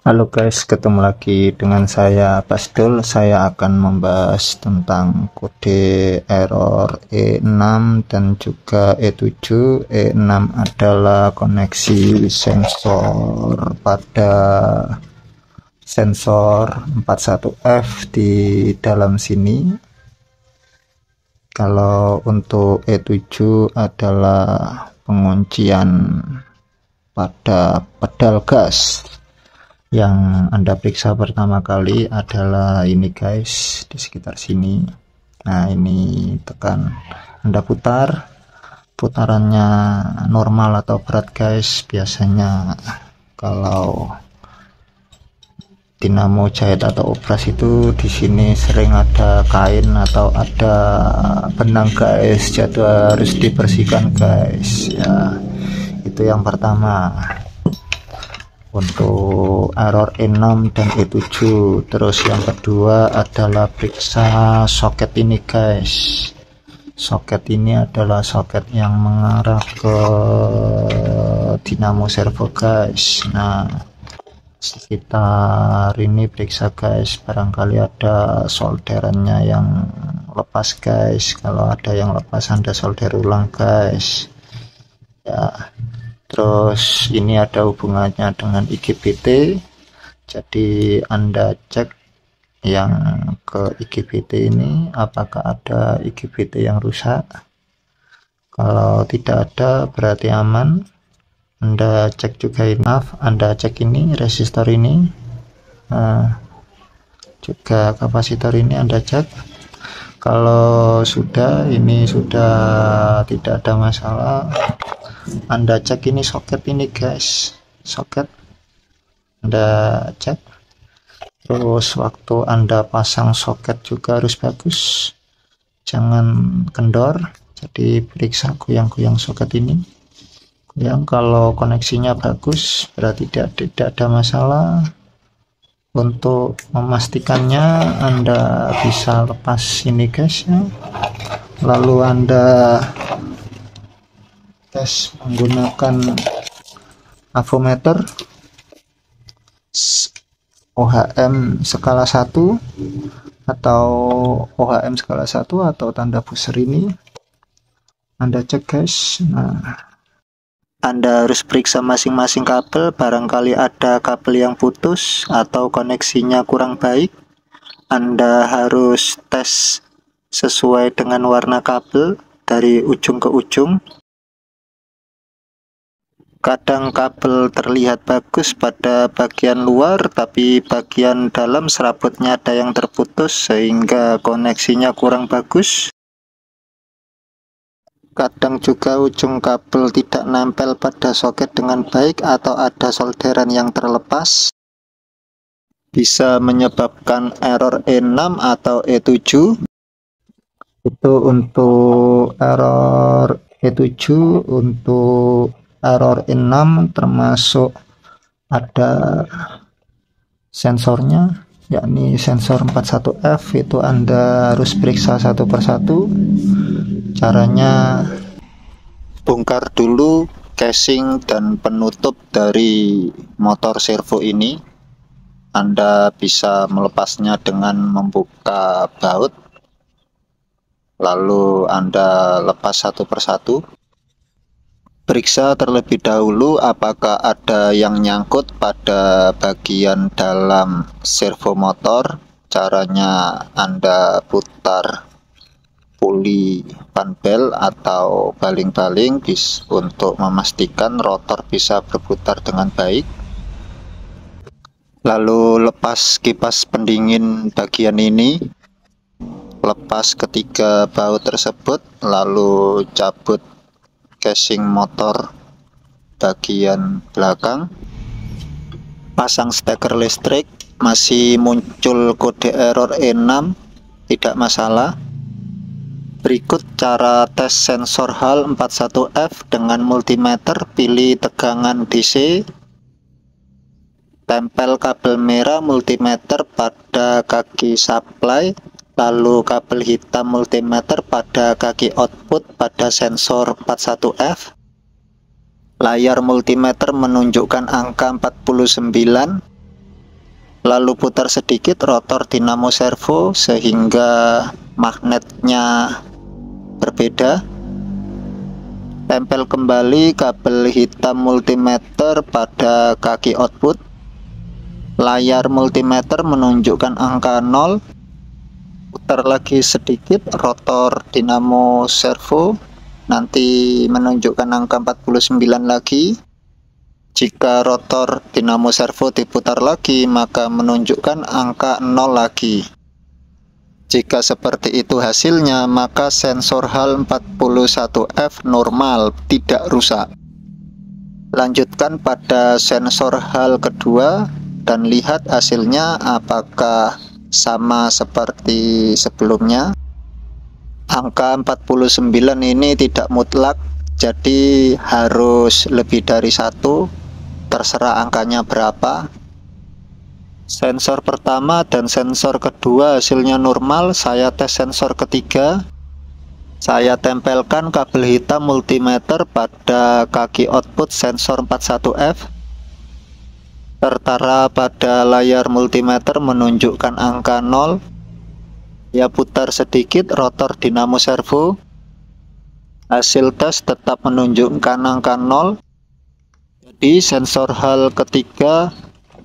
Halo guys, ketemu lagi dengan saya Pastul. Saya akan membahas tentang kode error E6 dan juga E7. E6 adalah koneksi sensor pada sensor 41F di dalam sini. Kalau untuk E7 adalah penguncian pada pedal gas yang anda periksa pertama kali adalah ini guys di sekitar sini. Nah ini tekan. Anda putar. Putarannya normal atau berat guys. Biasanya kalau dinamo jahit atau obras itu di sini sering ada kain atau ada benang guys. Jadi harus dibersihkan guys. Ya itu yang pertama untuk error E6 dan E7 terus yang kedua adalah periksa soket ini guys. Soket ini adalah soket yang mengarah ke dinamo servo guys. Nah sekitar ini periksa guys. Barangkali ada solderannya yang lepas guys. Kalau ada yang lepas anda solder ulang guys. Ya terus ini ada hubungannya dengan IGBT jadi anda cek yang ke IGBT ini apakah ada IGBT yang rusak. Kalau tidak ada berarti aman. Anda cek juga ini. Anda cek ini resistor ini. Nah, juga kapasitor ini anda cek. Kalau sudah ini sudah tidak ada masalah anda cek ini soket ini guys. Soket. Anda cek. Terus waktu anda pasang soket juga harus bagus. Jangan kendor. Jadi periksa goyang-goyang soket ini. Yang kalau koneksinya bagus berarti tidak tidak ada masalah. Untuk memastikannya anda bisa lepas ini guys ya. Lalu anda tes menggunakan avometer OHM skala 1 atau OHM skala 1 atau tanda buzzer ini. Anda cek guys. Nah. Anda harus periksa masing-masing kabel barangkali ada kabel yang putus atau koneksinya kurang baik. Anda harus tes sesuai dengan warna kabel dari ujung ke ujung Kadang kabel terlihat bagus pada bagian luar, tapi bagian dalam serabutnya ada yang terputus sehingga koneksinya kurang bagus. Kadang juga ujung kabel tidak nempel pada soket dengan baik atau ada solderan yang terlepas. Bisa menyebabkan error E6 atau E7. Itu untuk error E7 untuk error in6 termasuk ada sensornya yakni sensor 41F itu Anda harus periksa satu persatu. Caranya bongkar dulu casing dan penutup dari motor servo ini. Anda bisa melepasnya dengan membuka baut lalu Anda lepas satu persatu Periksa terlebih dahulu apakah ada yang nyangkut pada bagian dalam servo motor. Caranya Anda putar puli panbel atau baling-baling bis untuk memastikan rotor bisa berputar dengan baik. Lalu lepas kipas pendingin bagian ini lepas ketiga baut tersebut lalu cabut casing motor bagian belakang. Pasang steker listrik masih muncul kode error E6 tidak masalah. Berikut cara tes sensor HAL 41F dengan multimeter pilih tegangan DC tempel kabel merah multimeter pada kaki supply lalu kabel hitam multimeter pada kaki output pada sensor 41F layar multimeter menunjukkan angka 49 lalu putar sedikit rotor dinamo servo sehingga magnetnya berbeda. Tempel kembali kabel hitam multimeter pada kaki output. Layar multimeter menunjukkan angka 0 putar lagi sedikit rotor dinamo servo. Nanti menunjukkan angka 49 lagi. Jika rotor dinamo servo diputar lagi maka menunjukkan angka 0 lagi. Jika seperti itu hasilnya, maka sensor HAL 41F normal, tidak rusak. Lanjutkan pada sensor HAL kedua dan lihat hasilnya apakah sama seperti sebelumnya. Angka 49 ini tidak mutlak, jadi harus lebih dari satu, terserah angkanya berapa. Sensor pertama dan sensor kedua hasilnya normal saya tes sensor ketiga. Saya tempelkan kabel hitam multimeter pada kaki output sensor 41F tertara pada layar multimeter menunjukkan angka 0 ya putar sedikit rotor dinamo servo. Hasil tes tetap menunjukkan angka 0 jadi sensor hal ketiga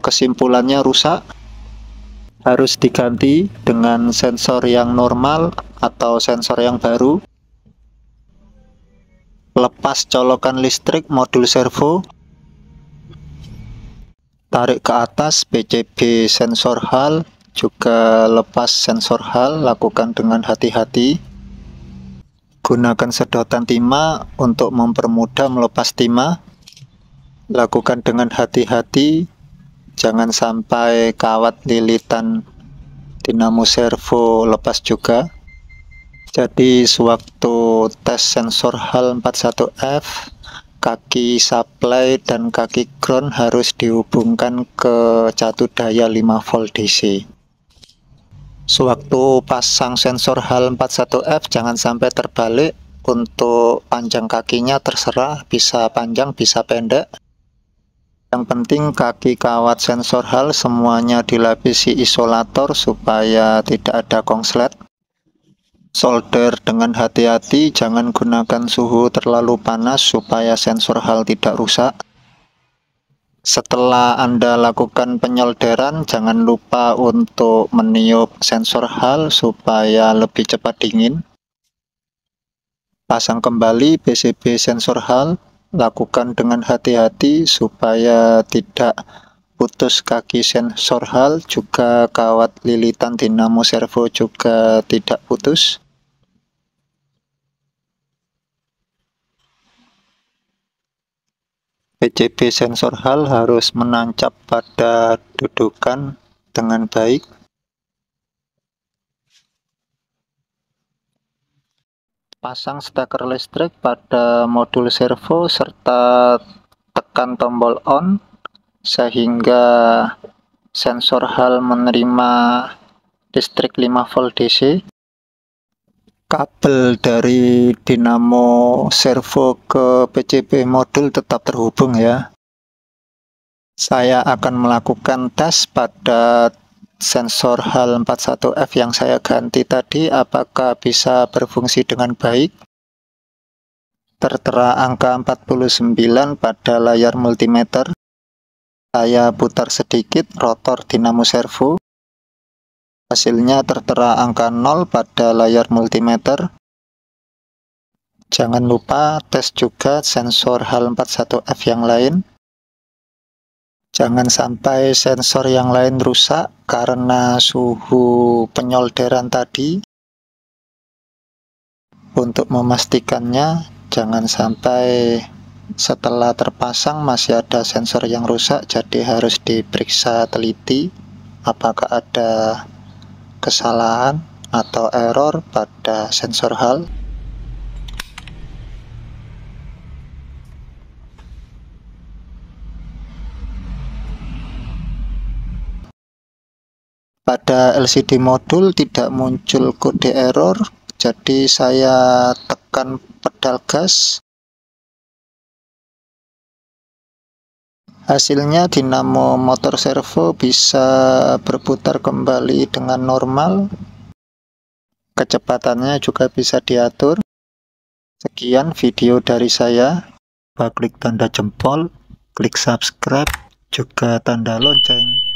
kesimpulannya rusak. Harus diganti dengan sensor yang normal atau sensor yang baru. Lepas colokan listrik modul servo tarik ke atas PCB sensor hal juga lepas sensor hal lakukan dengan hati-hati. Gunakan sedotan timah untuk mempermudah melepas timah. Lakukan dengan hati-hati jangan sampai kawat lilitan dinamo servo lepas juga. Jadi sewaktu tes sensor HAL 41F kaki supply dan kaki ground harus dihubungkan ke catu daya 5 volt DC sewaktu pasang sensor HAL 41F jangan sampai terbalik. Untuk panjang kakinya terserah bisa panjang bisa pendek. Yang penting kaki kawat sensor hal semuanya dilapisi isolator supaya tidak ada kongslet. Solder dengan hati-hati, jangan gunakan suhu terlalu panas supaya sensor hal tidak rusak. Setelah Anda lakukan penyolderan, jangan lupa untuk meniup sensor hal supaya lebih cepat dingin. Pasang kembali PCB sensor hal lakukan dengan hati-hati supaya tidak putus kaki sensor hal juga kawat lilitan dinamo servo juga tidak putus PCB sensor hal harus menancap pada dudukan dengan baik. Pasang steker listrik pada modul servo serta tekan tombol on sehingga sensor hal menerima listrik 5 volt DC kabel dari dinamo servo ke PCB modul tetap terhubung ya. Saya akan melakukan tes pada sensor HAL 41F yang saya ganti tadi apakah bisa berfungsi dengan baik. Tertera angka 49 pada layar multimeter. Saya putar sedikit rotor dinamo servo hasilnya tertera angka 0 pada layar multimeter jangan lupa tes juga sensor HAL 41F yang lain Jangan sampai sensor yang lain rusak karena suhu penyolderan tadi. Untuk memastikannya, jangan sampai setelah terpasang masih ada sensor yang rusak, jadi harus diperiksa teliti apakah ada kesalahan atau error pada sensor hal. pada LCD modul tidak muncul kode error jadi saya tekan pedal gas hasilnya dinamo motor servo bisa berputar kembali dengan normal. Kecepatannya juga bisa diatur. Sekian video dari saya. Klik tanda jempol. Klik subscribe. Juga tanda lonceng